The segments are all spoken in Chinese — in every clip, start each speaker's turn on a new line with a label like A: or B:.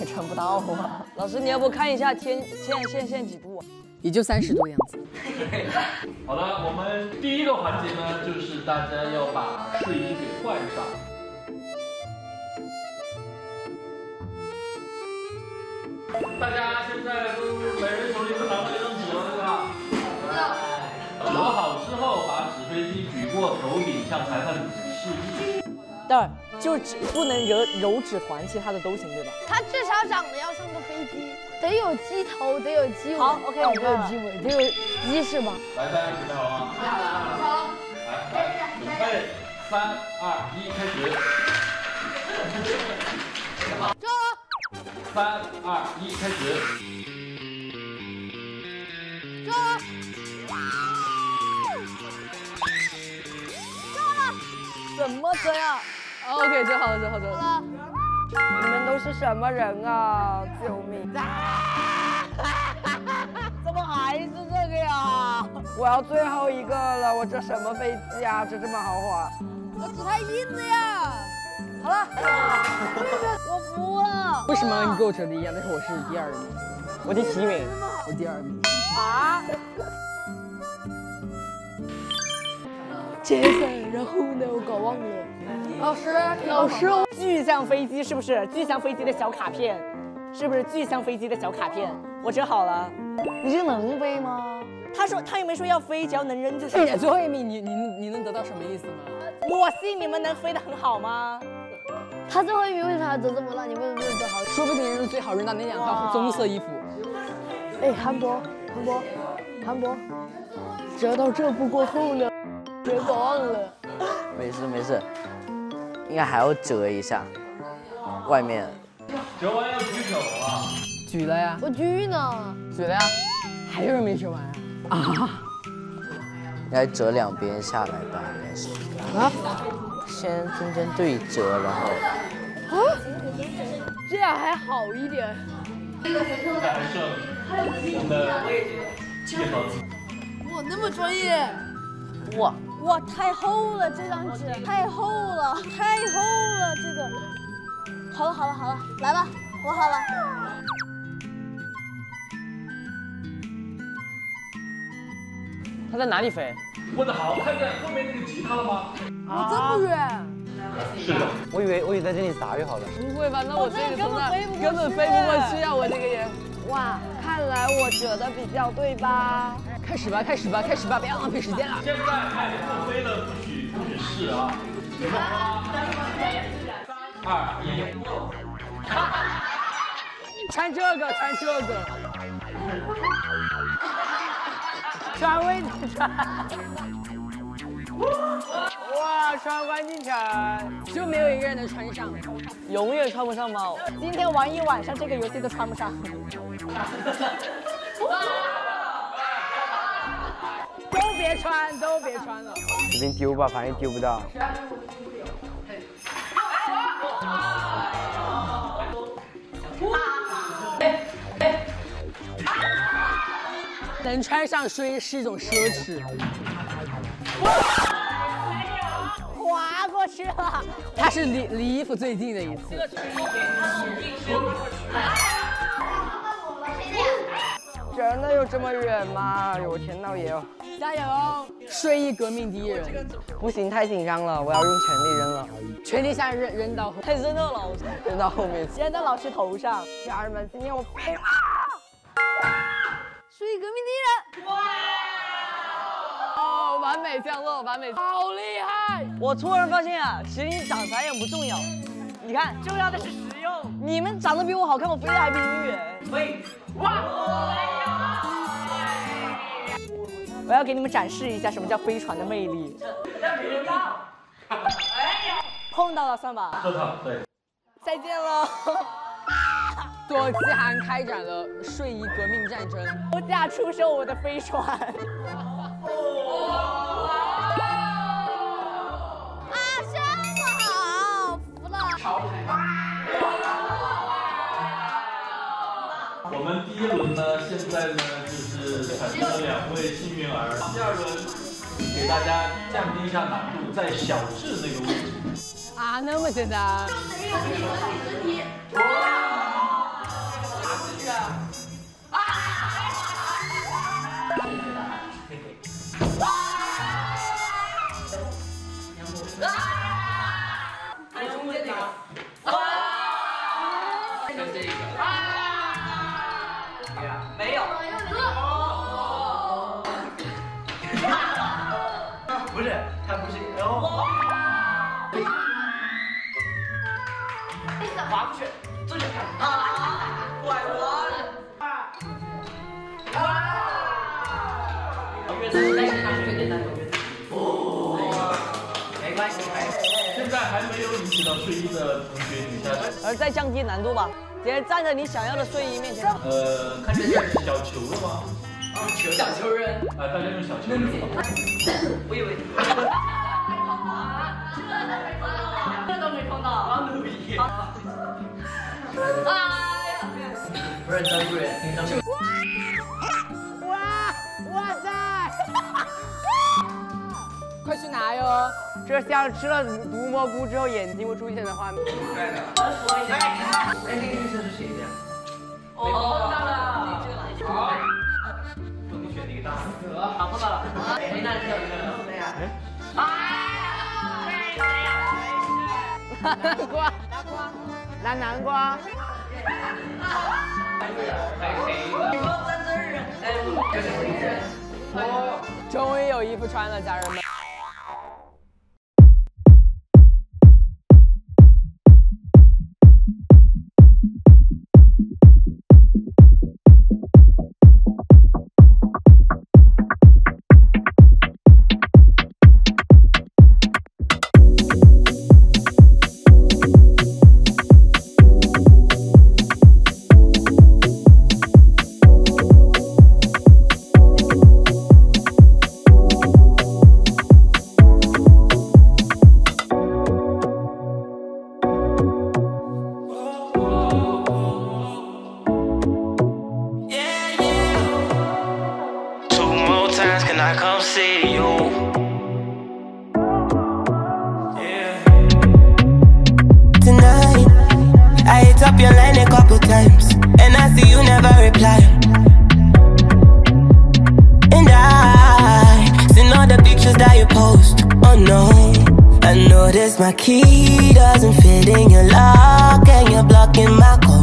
A: 也穿
B: 不到
C: 啊。
D: 老师，你要不看一下天现现现几度？
C: 也就三十度的样子。
A: 好了，我们第一个环节呢，就是大家要把睡衣给换上。大家现在都每人手里都拿到一张纸了，对吧？折好之后，把纸飞机举过头顶，向裁判示意。
C: 等会儿就只不能揉揉纸团，其他的都行，对吧？
B: 它长得要像个飞机，得有鸡头，得有鸡尾。
C: 好，OK，我
B: 得有鸡尾，得有鸡翅膀。
A: 来，大家准备好了吗？好了，好了。来，来，准备，三、二、一，开始。
B: 中。
A: 三、二、一，开始。
B: 走。
C: 怎么这样
D: ？OK，最好了，走好了，走
B: 好了。
C: 你们都是什么人啊？救命！怎么还是这个呀？我要最后一个了，我这什么飞机啊？这这么豪华？
B: 我纸太硬了呀！好了，我服了。
C: 为什么你跟我折的一样？但是我是第二名，我第七名，我第二名。啊？
B: 杰森，然后呢？我搞忘了。老师，老师，
C: 巨像飞机是不是？巨像飞机的小卡片，是不是巨像飞机的小卡片？我折好了。
D: 你这能飞吗？
C: 他说他又没说要飞，只要能扔就行。
D: 最后一名，你你你能得到什么意思吗？
C: 我信你们能飞得很好吗？
B: 他最后一名为啥折这么烂？你为什么折好？
D: 说不定扔的最好扔到那两套棕色衣服。
B: 哎，韩博，韩博，韩博，折到这步过后呢？别搞忘了。
E: 没事没事，应该还要折一下，外面。
A: 折完要举手啊！
D: 举了呀。
B: 我举呢。
D: 举了呀。还有人没折完啊？啊。
E: 应该折两边下来吧，应该是。啊。先中间对折，然后。啊。
B: 这样还好一点。
A: 现在还剩我们的叶老师。
B: 哇，那么专业。
E: 哇。
B: 哇，太厚了，这张纸太厚了，太厚了，这个。好了好了好了，来吧，我好了。
D: 他在哪里飞？
A: 问的好，看见后面那个吉他了吗？
B: 啊，这么远？
A: 是的。
E: 我以为我以为在这里撒就好了。
D: 不会吧？那我这个
B: 根本飞不
D: 根本飞不过去啊！我这个也。
C: 哇，看来我折的比较对吧？
D: 开始吧，开始吧，开始吧，不要浪费时间了。
A: 现在哎，不飞了，不许不许试啊！三二一，
D: 穿这个，穿这个，穿位置穿。哇，穿万金城，就没有一个人能穿上，
C: 永远穿不上吗？今天玩一晚上这个游戏都穿不上。
D: 都别穿，都别穿了。
E: 随便丢吧，反正丢不到。
D: 能穿上睡是一种奢侈。
C: 滑过去了。
D: 他是离离衣服最近的一次。
C: 真的有这么远吗？我天老爷哦！
D: 加油！睡衣革命第一人。
C: 不行，太紧张了，我要用全力扔了。
D: 全力下扔扔到
C: 太扔到老师，扔到后面，扔到老师头上。家人们，今天我飞了！
B: 睡衣革命第一人！哇！
D: 哦，完美降落，完美，好厉害！
C: 我突然发现啊，其实你长啥样不重要，你看，重要的是实用。你们长得比我好看，我飞得还比你们远。飞！哇！我要给你们展示一下什么叫飞船的魅力。碰到了算吧。再见了。
D: 左奇函开展了睡衣革命战争，
C: 高价出售我的飞船。啊，
B: 这么好，
A: 服了。潮牌。我们第一轮呢，现在呢。产生了两位幸运儿。第二轮给大家降低一下难度，在小智那个位置。
F: 啊，那么简单。
A: 现在还没有到睡衣的同学举下手。
G: 而再降低难度吧，直接站在你想要的睡衣面前。
A: 呃，看见小球了吗？
H: 球小球人，
A: 啊，大家用小球。
H: 我以为这都没碰到，好努力。哎呀，不认真不认真。
F: 哇哇塞！快去拿哟！这像吃了毒蘑菇之后眼睛会出现的画面。
H: 哎，那个绿色是谁的呀？哦，到了。好。我给你选一个大的。好，碰到了。哎，那这个谁呀？哎呀，
F: 南瓜，拿南瓜。终于有衣服穿了，家人们。
I: Times, can I come see you?
J: Tonight. I hit up your line a couple times, and I see you never reply. And I seen all the pictures that you post. Oh no, I noticed my key doesn't fit in your lock, and you're blocking my calls.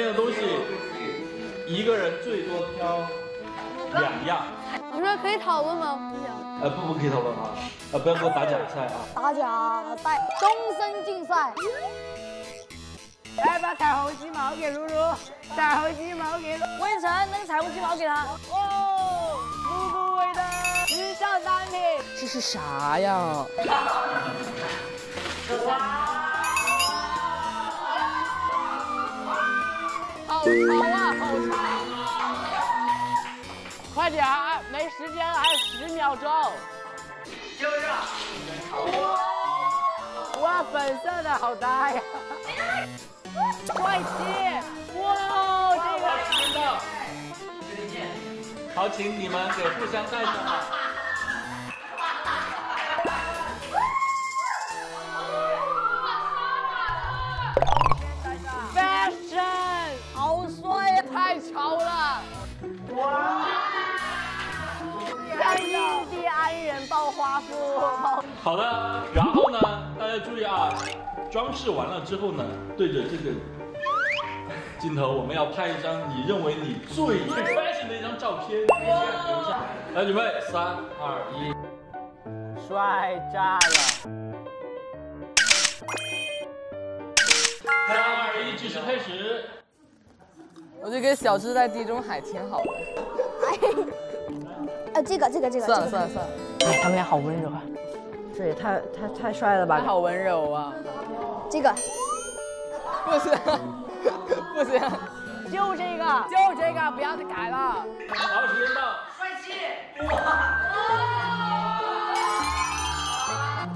A: 面的东西，一个人最多挑两样。
K: 你说可以讨论吗？
A: 呃，不不可以讨论啊，呃，不要给我打假赛啊。
K: 打假赛，终身禁赛。
F: 来把彩虹鸡毛给露露，彩虹鸡毛给露。
G: 魏晨，那个彩虹鸡毛给他。
F: 哦，露露味的时尚单品，这是啥呀？
D: 好长啊，好吵！快点，没时间了，还有十秒钟。
H: 就是。
F: 哇，粉色的好搭呀！帅气！哇，这个
A: 听到。好，请你们给互相戴上
G: 呀！
D: 太潮了！
G: 哇！像印第安人抱花束，
A: 好的，然后呢，大家注意啊，装饰完了之后呢，对着这个镜头，我们要拍一张你认为你最最 fashion 的一张照片。来，准备，三二一，
F: 帅炸了！
A: 三二一，计时开始。
F: 我觉得跟小智在地中海挺好的。
K: 哎呃，这个这个这个。
F: 算了算了算了。
G: 哎，他们俩好温柔啊！这也太太太帅了吧！
F: 好温柔啊！
K: 这个。
F: 不行，不行，
G: 就这个，
F: 就这个，不要再改了。
A: 好，时间到。
H: 帅气！哇！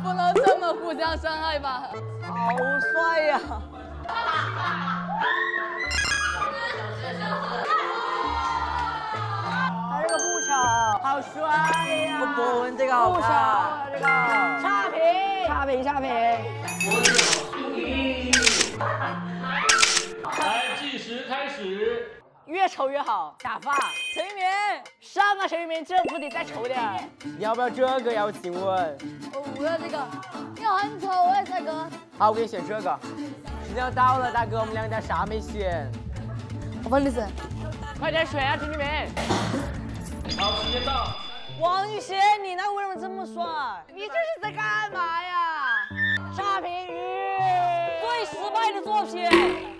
F: 不能这么互相伤害吧？
G: 好帅呀！好帅呀！
F: 我博文这个好
G: 不巧啊，这个差评，
F: 差评差评。
A: 来，计时开始。
G: 越丑越好。
F: 假发，
G: 陈一鸣，上啊，陈一鸣，这不得再丑点？
F: 你要不要这个呀？我请问？
K: 我不要这个，你很丑哎，帅哥。
F: 好，我给你选这个。时间要到了，大哥，我们两个啥没选？
K: 我帮你选。
G: 快点选啊，陈一鸣。
A: 好，时间到。
G: 王宇贤，你那为什么这么帅？你这是在干嘛呀？差评鱼，最失败的作品，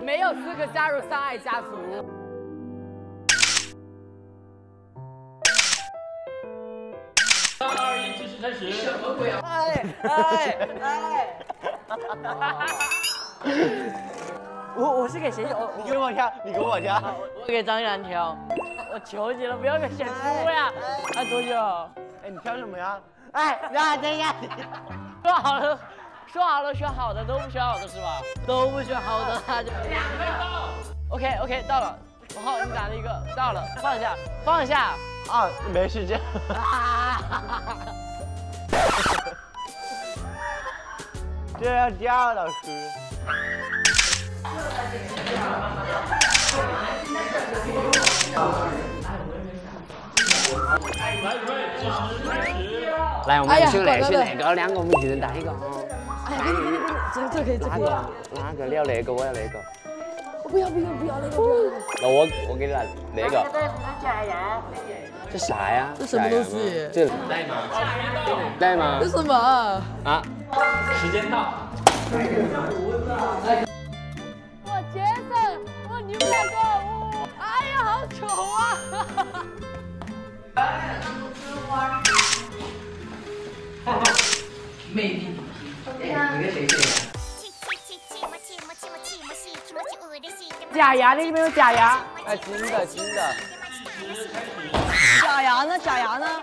F: 没有资格加入三爱家族。
A: 三二一，计时开始。
H: 什么鬼啊？
G: 哎哎哎！我我是给谁 挑？
L: 你给我挑，你给我挑。
G: 我给张然挑。我求你了，不要给选猪呀！还多久？
L: 哎，你挑什么呀？
G: 哎，让等一下，说好了，说好了选好的都不选好的是吧？都不选好的，那就
A: 两分到。
G: OK OK 到了，王浩你打了一个，到了，放下放下。
L: 啊，没时间。这要掉老师。
A: 来，
L: 我们选哪选哪个？两个我们一人带一个啊。
G: 哎呀，给你给你给你，这这可以这可以。
L: 哪个？你要那个，我要那个。
K: 不要不要不要那个不要。
L: 那我我给你来那个。这啥呀？
F: 这什么东西？
L: 这带吗？带吗？
F: 这什么？
L: 啊？
A: 时间到。
D: 我杰森，哇，你们两个，哇，哎呀，好丑啊！
H: 魅力，哎，你跟谁选？
G: 假牙，那边有假牙。
F: 哎，金的金的。
G: 假牙呢？假牙呢？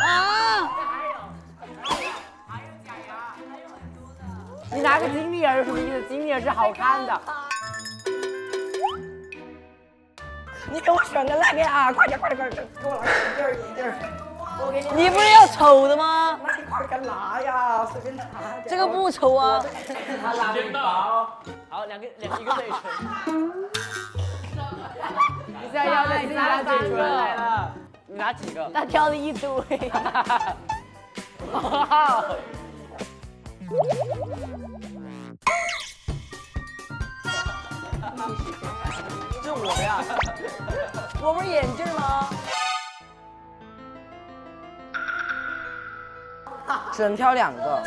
G: 啊！
F: 你拿个金立儿什么意思？金立儿是好看的。
G: 你给我选个那个啊！快点快点快点，给我来一件一件。我给你。你不是要丑的吗？那你快点拿呀，随便拿。这个不丑啊。
A: 时间到。
G: 好，两个两一个嘴唇。
F: 你现在要在自己的嘴唇来了。你拿几个？
G: 他挑了一堆。
F: 是我呀。
G: 我不是眼镜吗？只能挑两个。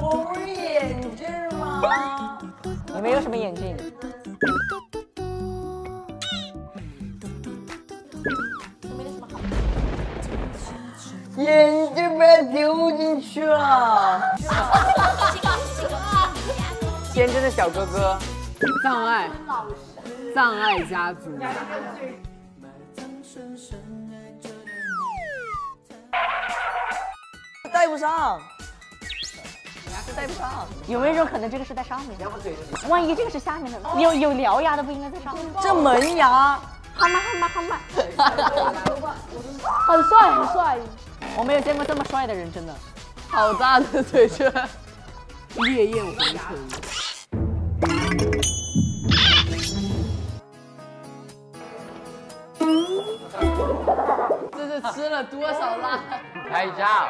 G: 我不是眼镜吗？你们有什么眼镜？丢进去了。天真的小哥哥，
D: 障碍，障碍家族。
G: 戴不上，你还是戴不上。有没有一种可能，这个是在上面？万一这个是下面的呢？有有獠牙的不应该在上面？这门牙，好嘛好嘛好嘛，
K: 很帅 很帅。
G: 我没有见过这么帅的人，真的。
D: 好大的嘴唇，烈焰红唇。这是吃了多少辣？
F: 拍照。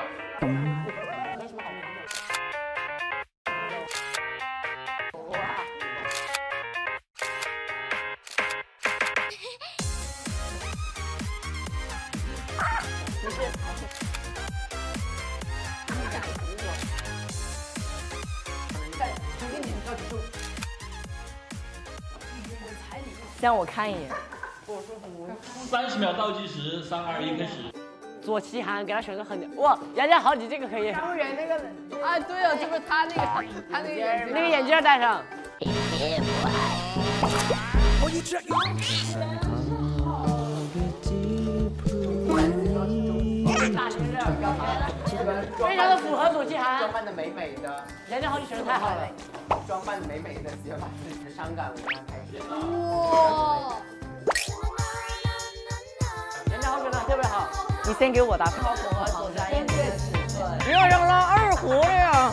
G: 让我看一眼。
A: 三十秒倒计时，三二一，开始。
G: 左奇函，给他选个狠点。哇，杨家豪，你这个可以。
D: 服务员那个，啊，对了，是不是他那个，他那个眼镜，
G: 那个眼镜戴上。非常的符合左奇函。
F: 装扮的美美的，
G: 杨家豪，你选的太好了。
F: 装扮的美美的，只要把自己的伤感为他开心。
G: 你先给我答。
F: 超符合左家音的尺寸。
G: 不要让拉二胡了呀！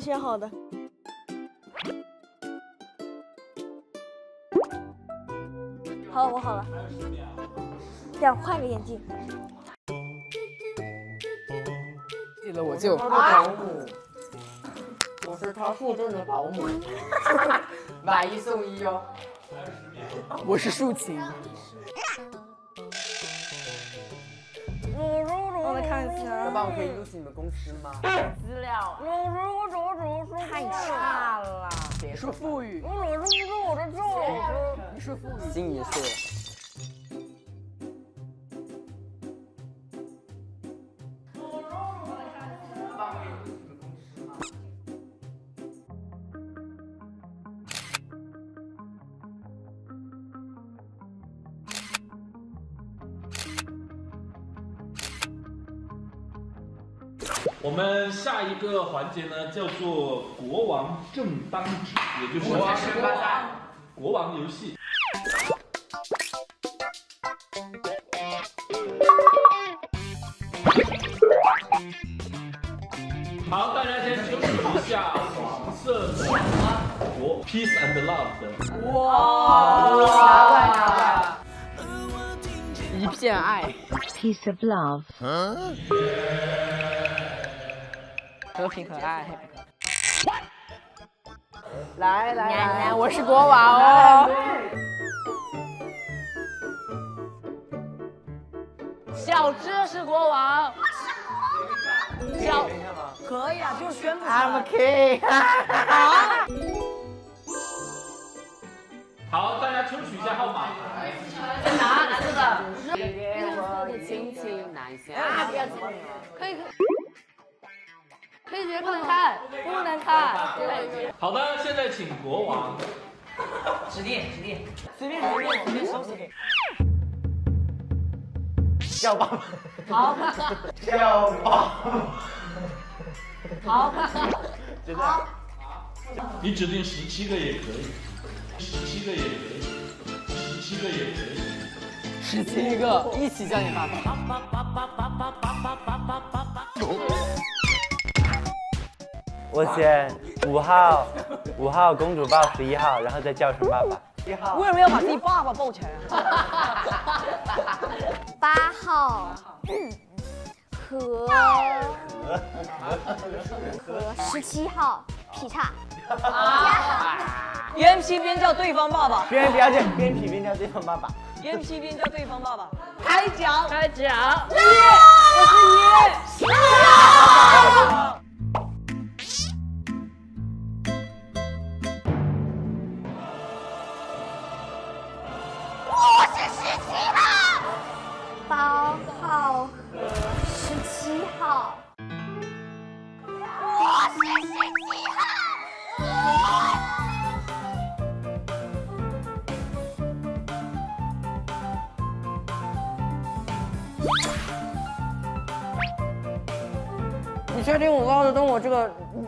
B: 选好的，好的。好了，我好了。这样换个眼镜。
D: 记得我就
F: 保姆，我是他附近的保姆，买一送一哦。
D: 我是竖琴。
G: 我来看一下
F: 老板，我可以入你们公司吗？
G: 资料。太差了。
D: 别说富裕，
G: 我老师不是我的咒。
D: 你说富裕。
F: 新一岁。
A: 我们下一个环节呢，叫做国王正当值，也就是
F: 国王
A: 游戏。好，大家先休息一下。黄色的国 Peace and Love 的。
D: 哇！一片爱。
C: ，peace of love.
G: 和平和爱。
D: 来来来，我是国王哦。
G: 小智是国王。小可以啊，就是宣布。
L: I'm a king。
A: 好，大家抽取一下号码。
F: 拿拿这个。
D: 给我的亲情
F: 拿一下。
D: 啊，不要紧，可以可以。不能看，不能看。
A: 好的，现在请国王。
H: 指定指定，
G: 随便随便随便收拾给。
L: 叫爸爸。
G: 好。
L: 叫爸爸。
G: 好。
L: 真的。
A: 你指定十七个也可以，十七个也可以，十七个也可以。
G: 十七个，一起叫你爸爸。
L: 我选五号，五号公主抱十一号，然后再叫声爸爸。一号。
G: 为什么要把自己爸爸抱起来
K: 啊？八号和和十七号劈叉。
G: 边劈边叫对方爸爸。
L: 边表姐边劈边叫对方爸爸。
G: 边劈边叫对方爸爸。
D: 开奖，开奖。
G: 一，我是一。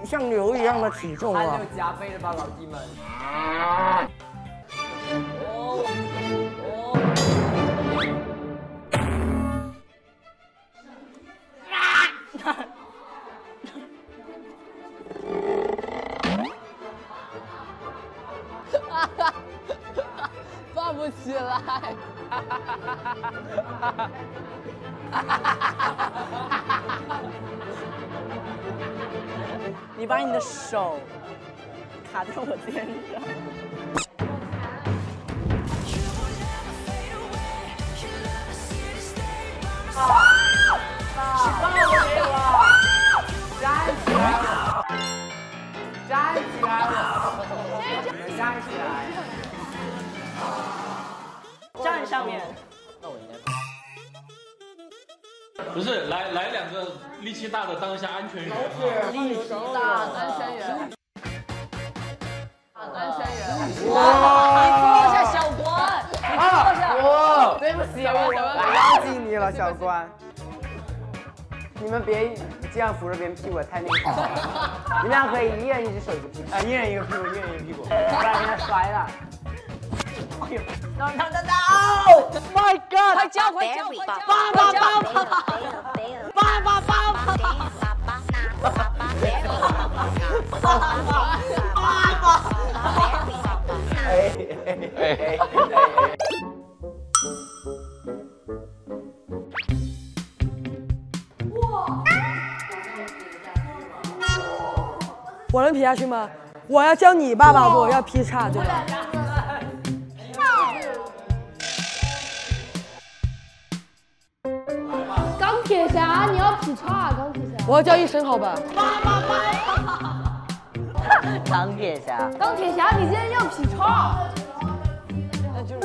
G: 像牛一样的体重吗？
F: 汗流浃背的吧，老弟们。
G: 手卡在我肩上。
F: 站起来了，站起来。了，站起来，
G: 站上面。
A: 不是，来来两个力气大的当一下安全员。
D: 力气大安全员。安全员。
G: 哇！你坐下，小关。你坐下。
F: 哇！对不起，我我忘记你了，小关。你们别这样扶着别人屁股，太那个了。你们俩可以一人一只手一个屁股，啊，一人一个屁股，一人一个屁股，不然人家摔了。
G: 哎呦！No no no no！My God！快叫快叫快叫！爸爸爸爸！爸爸爸爸！爸爸！
L: 哎哎哎哎！
G: 我能劈下去吗？我要叫你爸爸，我要劈叉，对吧？
D: 你要劈叉，啊钢铁侠。
G: 我要叫一声好吧？
L: 钢铁侠。
D: 钢铁侠，你今天要劈叉。
G: 那就是。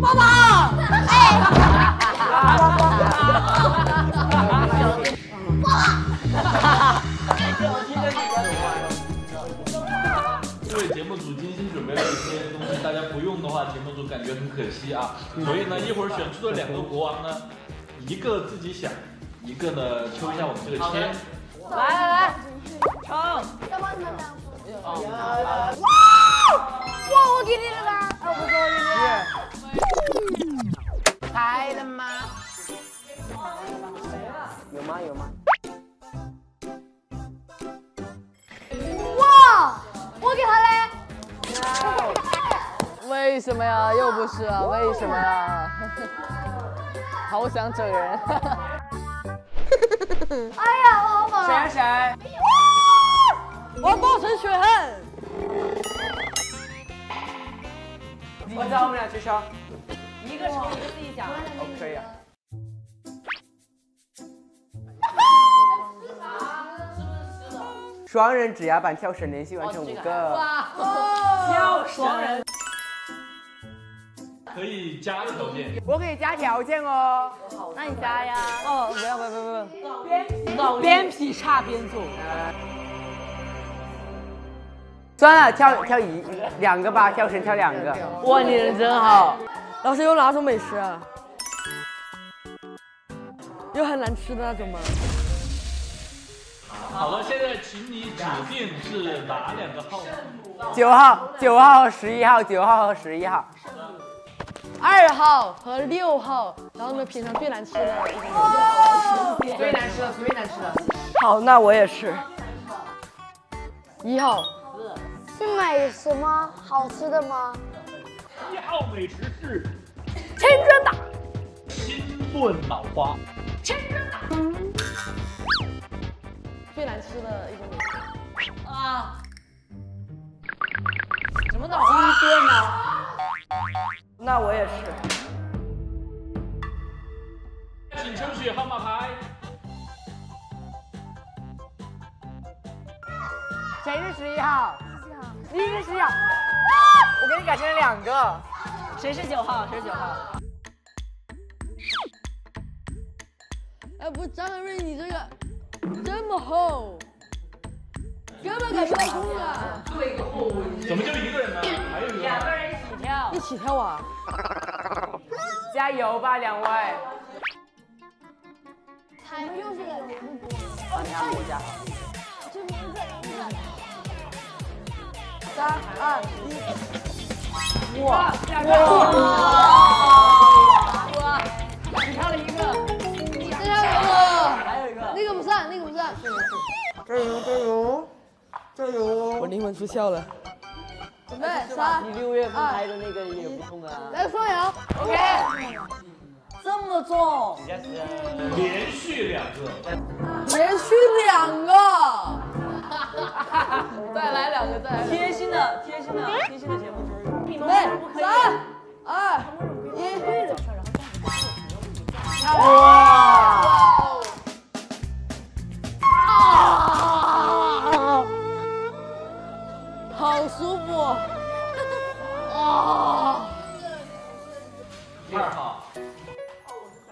G: 爸爸！
A: 因 话，节目组感觉很可惜啊。所以呢，一会儿选出的两个国王呢，一个自己想，一个呢抽一下我们这个签。
G: 来来来，抽！
K: 要帮你们两
G: 哇！
K: 不是
D: 啊？为什么啊？好想整人！
K: 哎呀，我好猛！
F: 谁谁？
G: 我要爆成血恨！
F: 我叫我们俩取消，
G: 一个抽一个自己讲。
F: 我可以啊。双人指压板跳绳连续完成五个，
G: 跳双人。
A: 可以加条件。
F: 我可以加条件哦。
G: 那你加呀。哦，不要不要不要不要，边劈叉边做。
F: 算了，跳跳一两个吧，跳绳跳两个。
G: 哇，你人真好。老师有哪种美食啊？有很难吃的那种吗？
A: 好了，现在请你指定是哪两个号码？
F: 九号、九号和十一号，九号和十一号。
G: 二号和六号，然后呢，品尝最难吃的一个。
F: 最难吃的，最难吃的。
G: 好，那我也吃。一号。
K: 是美食吗？好吃的吗？
A: 一号美食是
G: 清蒸的
A: 清炖脑花。
G: 千真打。最难吃的一种美食啊！什么脑花？那我也是。
A: 请抽取号码牌。
F: 谁是十一号？你是十一号。我给你改成了两个。
G: 谁是九号？谁是九号？哎，不，张文瑞，你这个这么厚，根本改不了控啊！
A: 怎么就一个人呢？还有一个。
G: 两个人跳。一起跳啊！
F: 加油吧，两位！
K: 他们又是两个目标。
F: 帮你按国家。
K: 这名字。
G: 三二一，哇
K: 哇
G: 哇！你跳了一个，
K: 你跳了一个，
G: 还有一个，
K: 那个不算，那个不算。
F: 加油加油加油！
G: 我灵魂出窍了。准备三，
H: 你六月份拍的那个也不痛啊。
K: 来双摇
G: ，OK。这么重，
A: 连续两个，
G: 连续两个。再来两个，再来。贴心的，贴心的，贴心的节目。准备三二一，哇！啊！好舒服。啊！
A: 二号，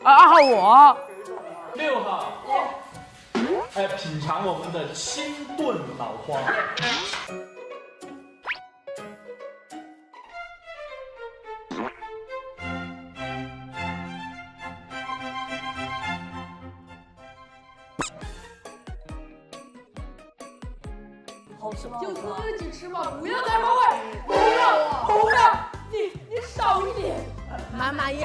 G: 二号我。
A: 六号。哎，品尝我们的清炖脑花。
K: 就自己吃吧，不要再后悔，不要，不要，你你少一点，
G: 满满一。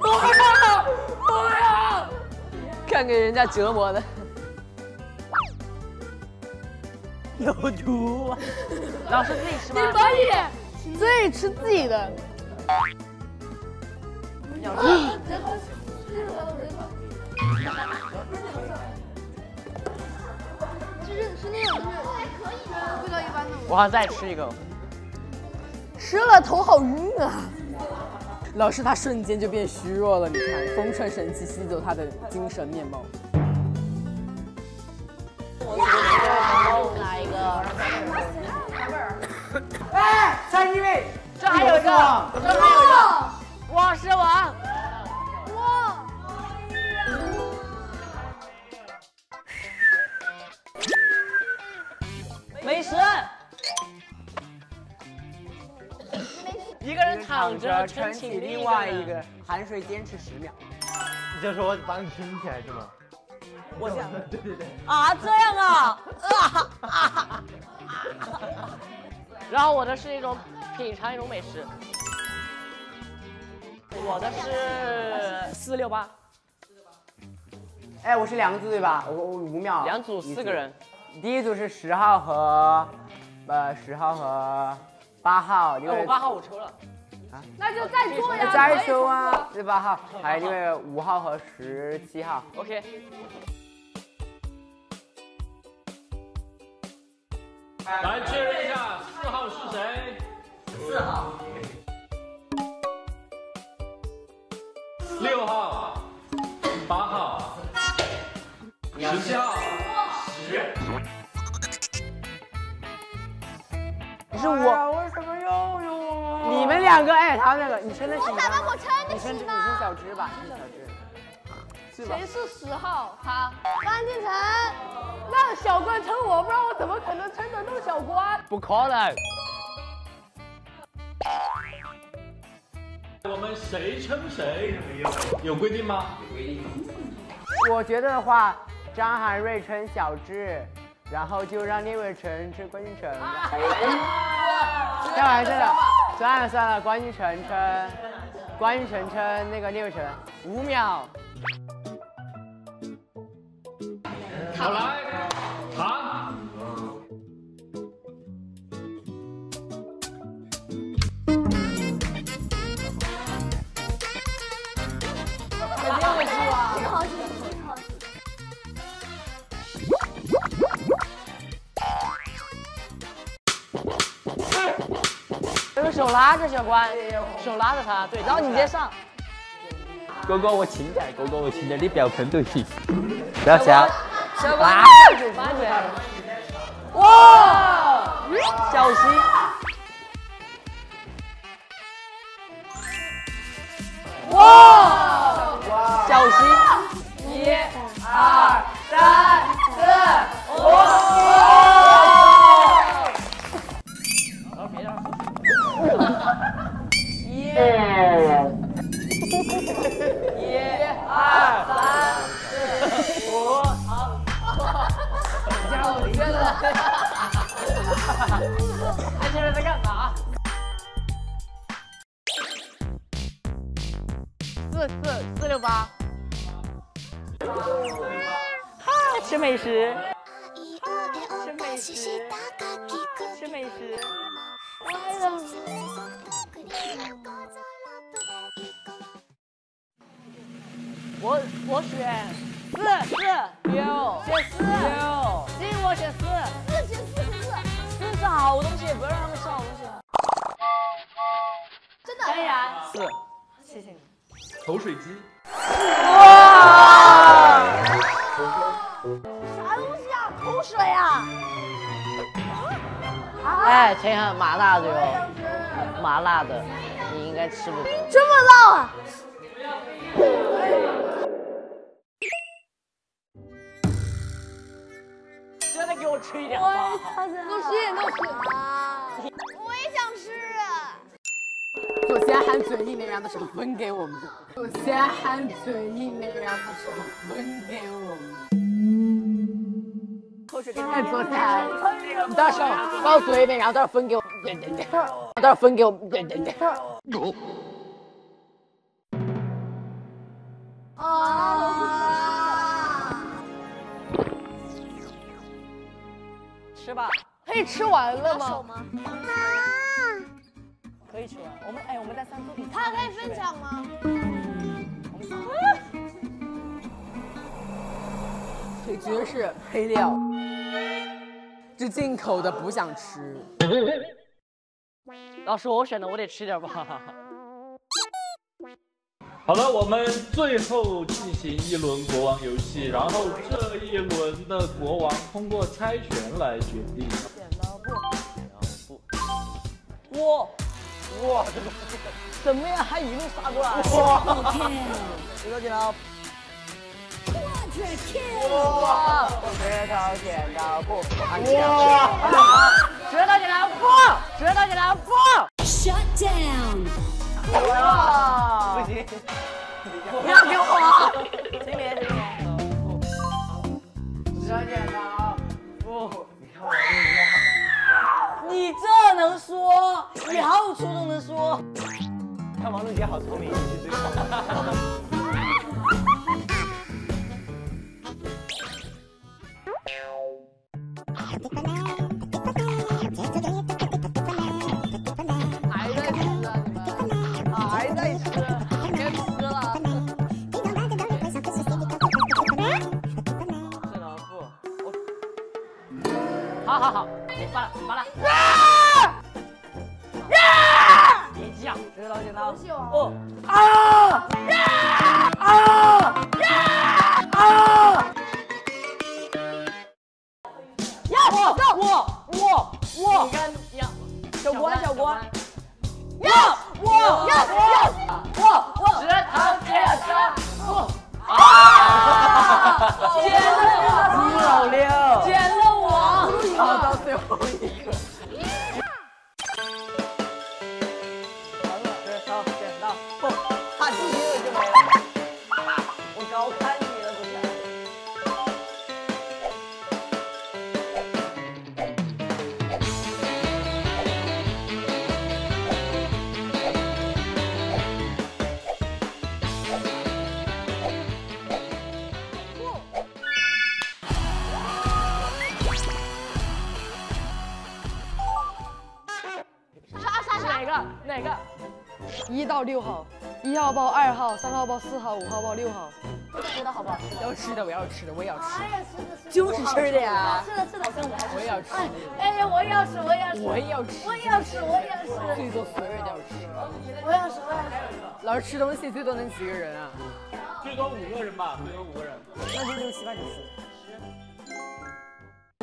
K: 不要，不要，
H: 看给人家折磨的。
G: 有毒啊！
H: 老师自己吃吗？
K: 你可以自己吃自己的。
H: 我要再吃一个。
G: 吃了头好晕啊！老师他瞬间就变虚弱了，你看，风顺神器吸走他的精神面貌。
K: 哪一个？
F: 哎，三一位，
H: 这还有一个，这撑起
F: 另外一个，含水坚持十秒。
L: 你就说我把你撑起来是吗？
H: 我想，
L: 对对对。
G: 啊，这样啊！啊
H: 然后我的是一种品尝一种美食。我的是
G: 四六八。
F: 哎，我是两个字对吧？我我五秒。
H: 两组四个人。
F: 第一组是十号和，呃，十号和八号。
H: 我八号我抽了。
K: 那就再做呀，
F: 再说啊，十八号，还有另外五号和十七号
H: ，OK。
A: 来确认一下，四号是谁？
M: 四号。
A: 六号，八号，十七号，十。
G: 是我。
F: 们两个，哎，他那个，你撑得起吗？
K: 咋办？我撑得
F: 你撑你？撑小只吧，撑小只。是吧？
D: 谁是十号？他。
K: 关敬晨，
D: 让小关撑我，不然我怎么可能撑得动小关？
N: 不可能。
A: 我们谁撑谁？有规定吗？
F: 有规定我觉得的话，张涵瑞撑小智，然后就让聂伟成撑关敬晨。开玩笑的，算了算了，关于晨晨，关于晨晨那个聂伟成，五秒。
A: 好来，糖。
D: 肯定
G: 用手拉着小关，手拉着他，对，然后你直接上。
N: 哥哥，我轻点，哥哥，我轻点，你不要喷就行。不要笑。
G: 小关快点翻转。哇！小心。哇！小心。
D: 分给我们，首先喊嘴硬的人的时候分给我们。
G: 口水给你。
D: 到时候把我嘴里，然后到时候分给我，对对对，到时候分给我，对对对。
K: 啊！
G: 吃吧，
D: 可以吃完了吗？
K: 吗？
G: 可以吃完。我们哎，我们在三桌底。
K: 他可以分享吗？
D: 这绝对是黑料，这进口的不想吃。
G: 老师，我选的，我得吃点吧。
A: 好了，我们最后进行一轮国王游戏，然后这一轮的国王通过猜拳来决定。
G: 剪刀布，剪刀布。哇哇，这个怎么样？还一路杀过来。哇！石头剪刀。
F: 哇！石头剪刀布，哇！
G: 石头剪刀布，石头剪刀布。
K: Shut down！
G: 哇！
F: 不行，
G: 不要给我！
F: 石头剪刀
G: 能说？你好粗都能说？
N: 看王璐姐好聪明，你是最好。
D: 还
G: 石头剪刀布。啊！啊！要
D: 吃。
O: 哎呀，我也要吃，我也要吃，
D: 我也要吃，
O: 我也要吃，我也要吃，
D: 最多所有人都要吃。
O: 我要吃，我要吃。
D: 老师吃东西最多能几个人啊？
A: 最多五个人吧，最多五个人。
G: 那就六七八九十。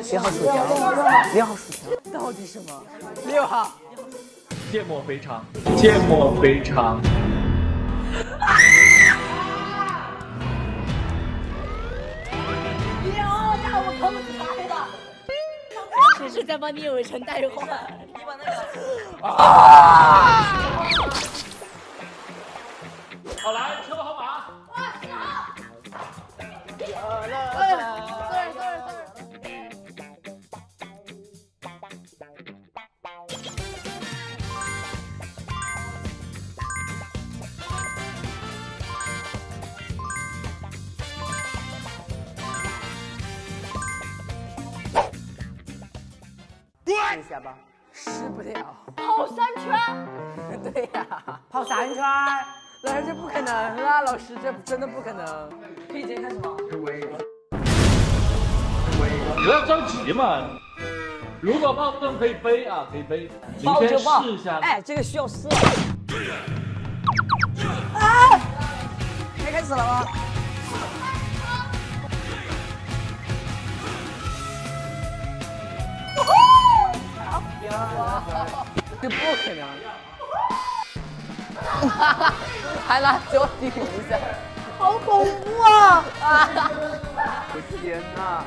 P: 几号薯条？六号薯条。
D: 到底什么？六号。
A: 芥末肥肠，芥末肥肠。
O: 啊哟，那我口子开了。只是在帮聂伟成带话。你把那个。
A: 好，来车号码。
F: 试一下吧。
D: 吃不了。
O: 跑三圈。
D: 对呀，
F: 跑三圈。
D: 老师这不可能啊！老师这真的不可能。
G: 可以直接开始吗？
A: 不要着急嘛。如果抱不动可以背啊，可以背。
G: 抱就抱
A: 试一下。
G: 哎，这个需要试。啊！该开始了吗？
D: 这不可能。还拿脚顶一下，
O: 好恐怖啊！
F: 我天哪！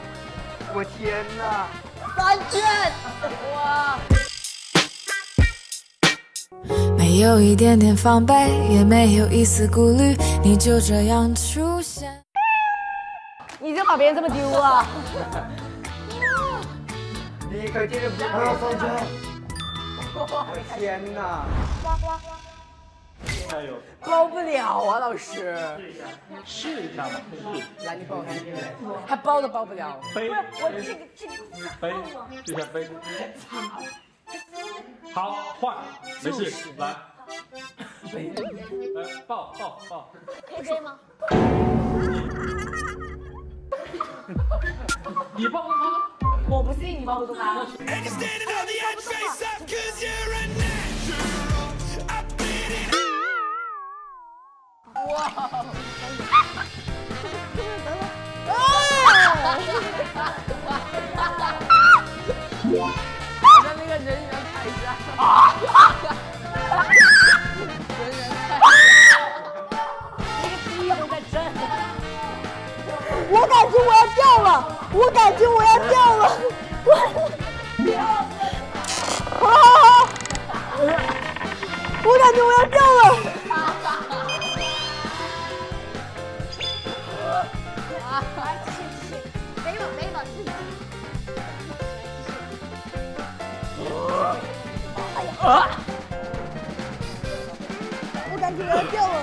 F: 我天哪！
O: 三圈！哇！
Q: 没有一点点防备，也没有一丝顾虑，你就这样出现。
G: 你就把别人这么丢啊？
F: 立刻接着跑到三圈。天哪！
A: 加油！
D: 包不了啊，老师。
A: 试一下吧，试。
D: 来，你帮我试试。还包都包不了。
A: 背。
O: 我这个这个。
A: 背，试一下背。好，换，没事，来。
D: 背。
A: 来，抱抱抱。
O: 可以背吗？
A: 你抱他，
G: 我不信你抱不动他。
D: 哇！在那个人员台上。人员台。
O: 那个屁都在震。
B: 我感觉我要掉了，我感觉我要掉了，我，好好好，我感觉我要掉了。
O: 来，继续继续，背吧背吧，继续。
B: 哎呀！我感觉我要掉了。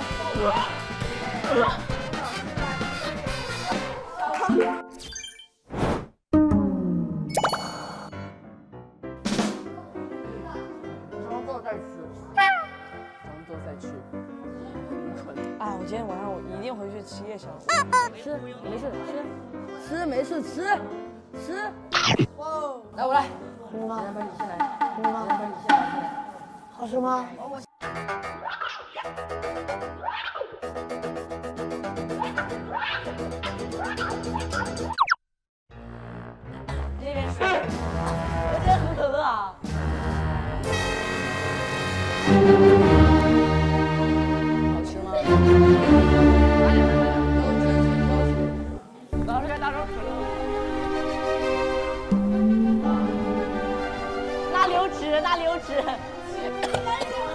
G: 死。拉流纸。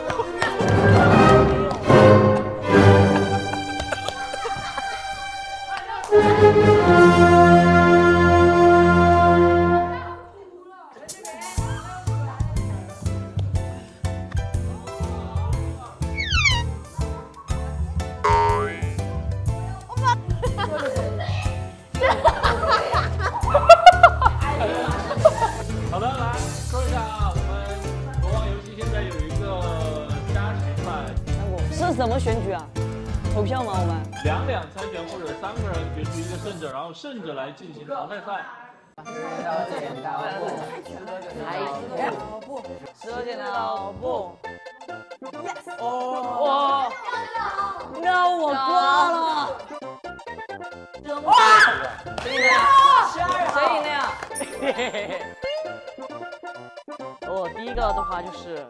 G: 的
H: 话就是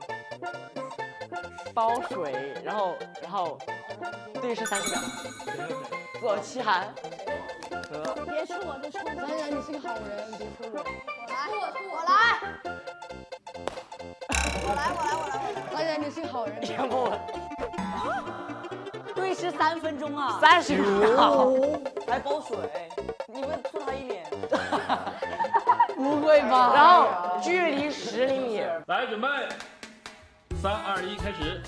H: 包水，然后然后对视三十秒，左七寒和
K: 别出我就出你，
D: 当然你是个好人，别出我。
K: 我来，我来，我来，我来，我来。
D: 当然你是个好人。
H: 全部
G: 对视三分钟啊！
H: 三十秒，
G: 还包水，你们吐他一脸。
D: 不会吧？
H: 然后距离十厘米，
A: 来准备，三二一，开始。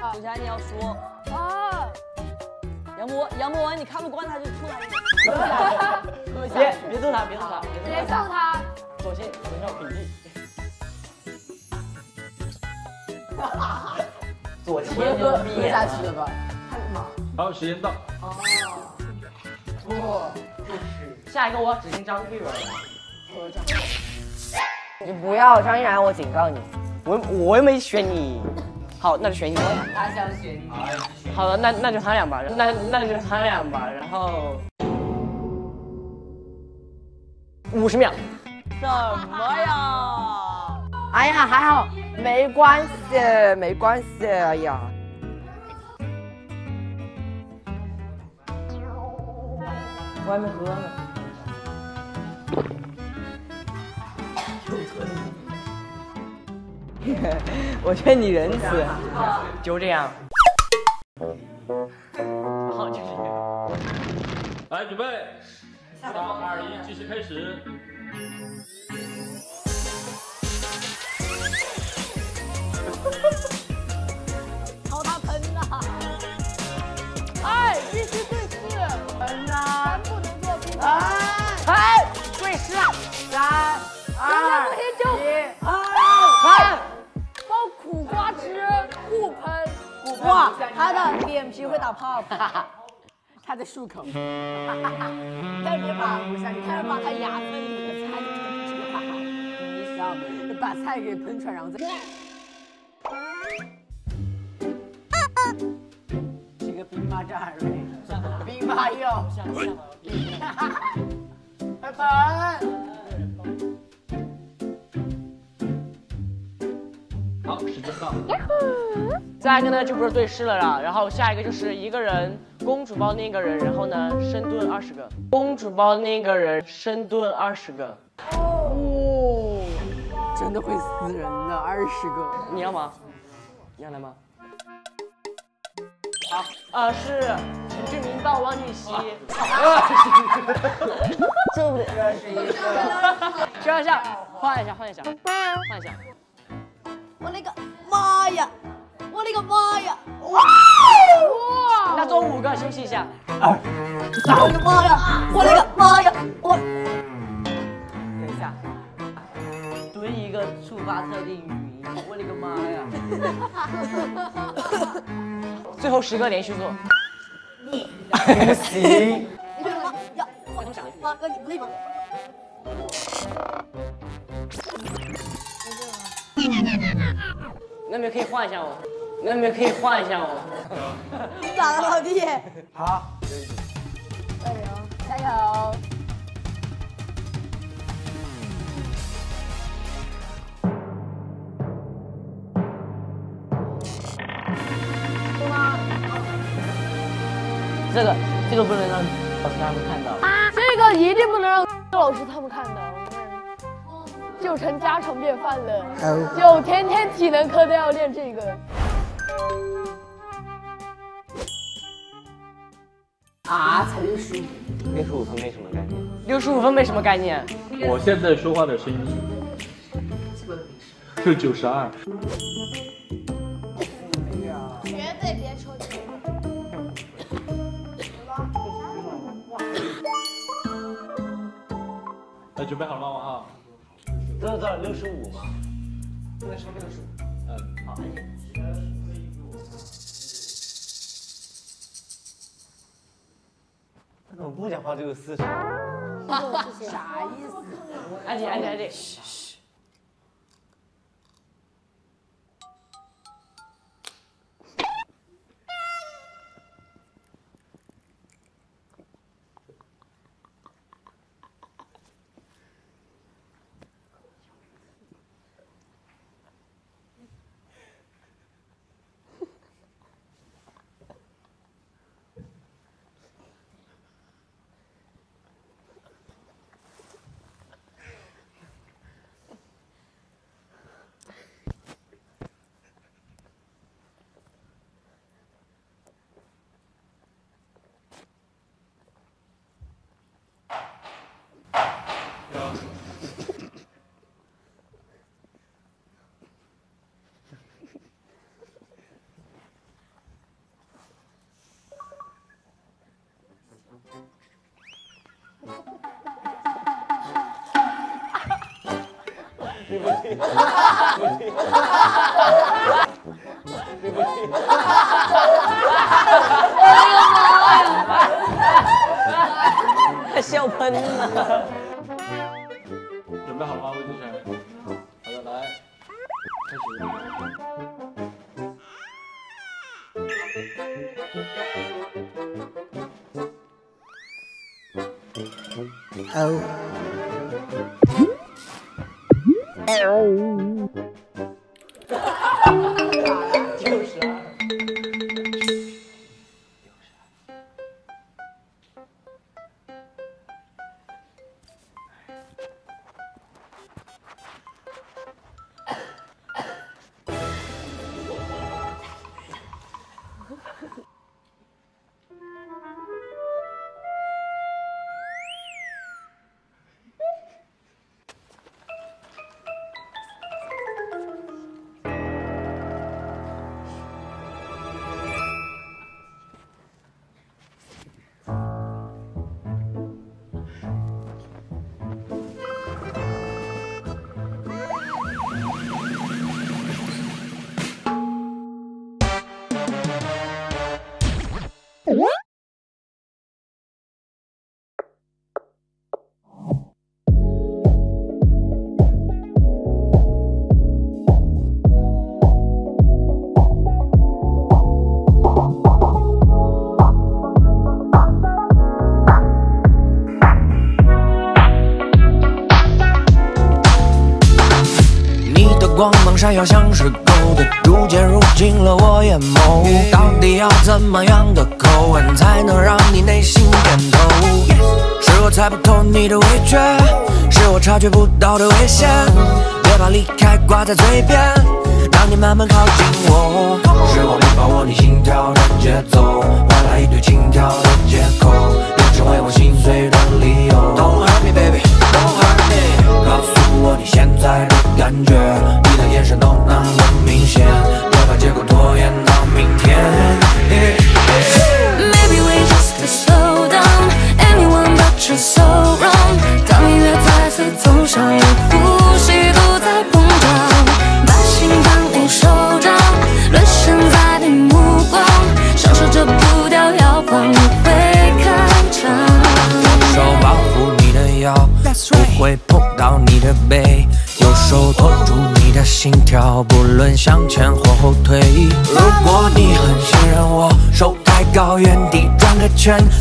G: 楚霞，你要说。
K: 啊！
G: 杨博杨博文，你看不惯他就吐他一脸。
H: 别别动他，别动他，
K: 别动他。
H: 首先人要屏蔽。左七
D: 喝喝喝下去了吧？
A: 好，时间到。
H: 哦，下一个我要指定张玉儿。
F: 你不要张依然，我警告你，
H: 我我又没选你。好，那就选你。
D: 他想选你。
H: 好了，那那就他俩吧，那那就他俩吧，然后五十秒。
G: 什么呀？
F: 哎呀，还好，没关系，没关系，哎呀。我还没喝呢。我劝你仁慈。
H: 就这样。好，就这个。
A: 来，准备，三二一，计时开始。
K: 朝他喷呐！哎，必须对视。
F: 喷呐！
K: 不能做批
F: 哎
H: 哎，对视了。
F: 三二
K: 互喷。
G: 哇，他的脸皮会打泡。
D: 他在漱口。
K: 但别把，但是把他牙缝里的菜给喷出来。
D: 你想把菜给喷出来，然后再。
F: 这个兵马战瑞，兵马俑，拜拜。
A: 时间到。
H: 再一个呢就不是对视了啦，然后下一个就是一个人公主抱那个人，然后呢深蹲二十个，公主抱那个人深蹲二十个。
D: 哦，真的会死人的，二十个。
H: 你要吗？你要来吗？好，呃是陈志明抱王禹锡。
G: 这不得。
F: 这是一个。
H: 转一下，换一下，换一下，换一下。
K: 我那个妈呀！我那个妈呀！哇！
H: 哇！那做五个，休息一下。
K: 我的妈呀！我那个妈呀！我。
H: 等一下，蹲一个触发特定语音。我的个妈呀！最后十个连续做。
F: 不行。
K: 呀！妈哥，你累吗？
H: 那边可以换一下我，那边可以换一下我。
K: 咋了，老弟？
F: 好，
K: 加油，加油！
H: 这个这个不能让老师他们看到。
K: 啊这个一定不能让老师他们看到，就成家常便饭了。就天天体能课都要练这个。
D: 啊，才六十五，
N: 六十五分没什么概念。
H: 六十五分没什么概念。
A: 我现在说话的声音是九十二。
K: 绝对别抽筋。
A: 那，准备好了吗？啊，
N: 多少多少？六十五吗？
H: 不能说六十五。
N: 嗯，好。
F: 他怎么不讲话就有四十？
D: 啥意思？安静安静安静。
F: 对不起，对不起，对不起。
G: 快笑喷了。
A: 准备好了吗，魏子璇？好的，来，开始。
G: 哦。
F: 就
R: 闪耀，像是狗的，逐渐入侵了我眼眸。到底要怎么样的口吻，才能让你内心点头？是我猜不透你的味觉，是我察觉不到的危险。别把离开挂在嘴边，让你慢慢靠近我。是我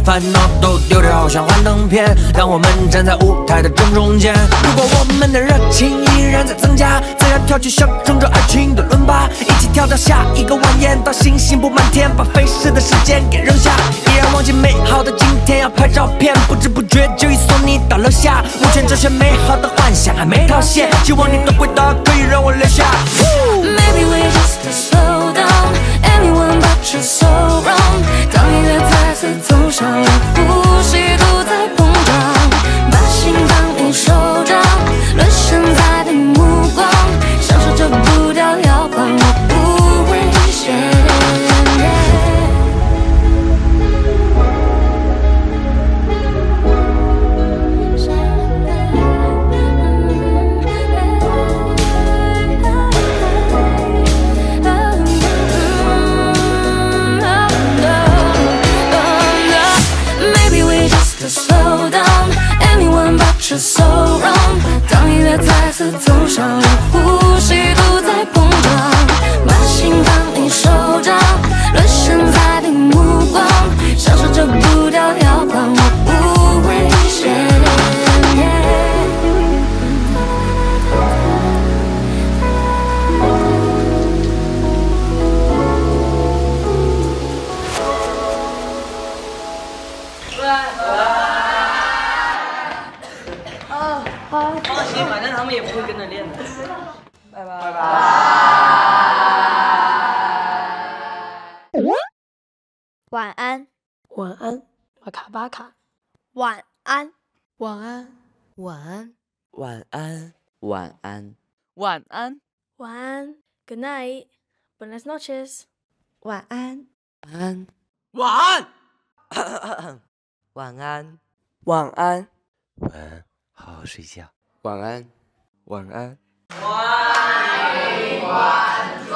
R: 烦恼都丢掉，像幻灯片。当我们站在舞台的正中间，如果我们的热情依然在增加，自然跳起象征着爱情的伦巴，一起跳到下一个晚宴，到星星布满天，把飞逝的时间给扔下，依然忘记美好的今天，要拍照片，不知不觉就已送你到楼下。目前这些美好的幻想还没套现，希望你的回答可以让我留下。
S: Maybe we just slow down. Anyone but you so 次是 so
K: 巴卡。巴卡。
B: 晚安，
K: 晚安，
E: 晚安，晚安，晚安，
P: 晚安，
B: 晚安，Good night, buenas noches，
T: 晚安，
E: 晚安，
U: 晚安，
E: 晚安，
V: 晚安，
E: 晚安，好好睡觉。晚安，晚安。
U: 晚安，晚祝。